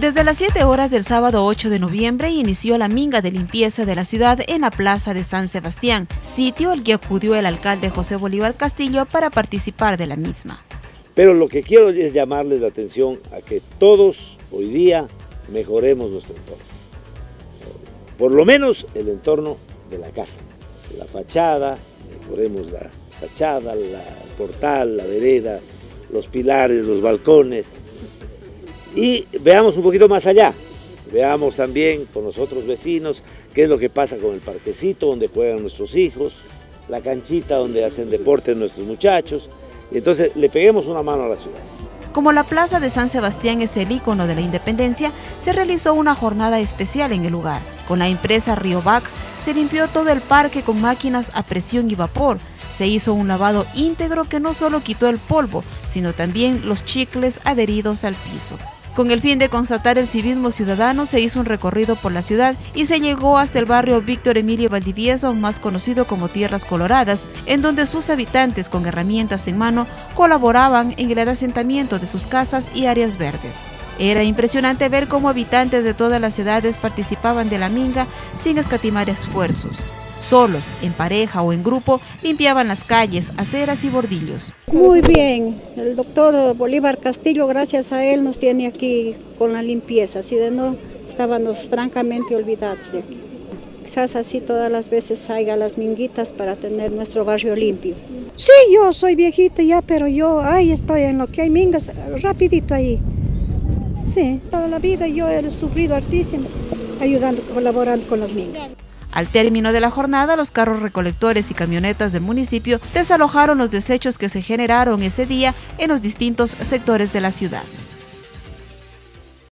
Desde las 7 horas del sábado 8 de noviembre inició la minga de limpieza de la ciudad en la plaza de San Sebastián, sitio al que acudió el alcalde José Bolívar Castillo para participar de la misma. Pero lo que quiero es llamarles la atención a que todos hoy día mejoremos nuestro entorno. Por lo menos el entorno de la casa, la fachada, mejoremos la fachada, la portal, la vereda, los pilares, los balcones, y veamos un poquito más allá. Veamos también con los otros vecinos qué es lo que pasa con el parquecito donde juegan nuestros hijos, la canchita donde hacen deporte nuestros muchachos. Y entonces le peguemos una mano a la ciudad. Como la plaza de San Sebastián es el icono de la independencia, se realizó una jornada especial en el lugar. Con la empresa Riovac se limpió todo el parque con máquinas a presión y vapor. Se hizo un lavado íntegro que no solo quitó el polvo, sino también los chicles adheridos al piso. Con el fin de constatar el civismo ciudadano, se hizo un recorrido por la ciudad y se llegó hasta el barrio Víctor Emilio Valdivieso, más conocido como Tierras Coloradas, en donde sus habitantes con herramientas en mano colaboraban en el asentamiento de sus casas y áreas verdes. Era impresionante ver cómo habitantes de todas las edades participaban de la minga sin escatimar esfuerzos solos, en pareja o en grupo, limpiaban las calles, aceras y bordillos. Muy bien, el doctor Bolívar Castillo, gracias a él, nos tiene aquí con la limpieza, si de no estábamos francamente olvidados de aquí. Quizás así todas las veces salga las minguitas para tener nuestro barrio limpio. Sí, yo soy viejita ya, pero yo ahí estoy en lo que hay mingas, rapidito ahí. Sí, toda la vida yo he sufrido hartísimo ayudando, colaborando con las mingas. Al término de la jornada, los carros recolectores y camionetas del municipio desalojaron los desechos que se generaron ese día en los distintos sectores de la ciudad.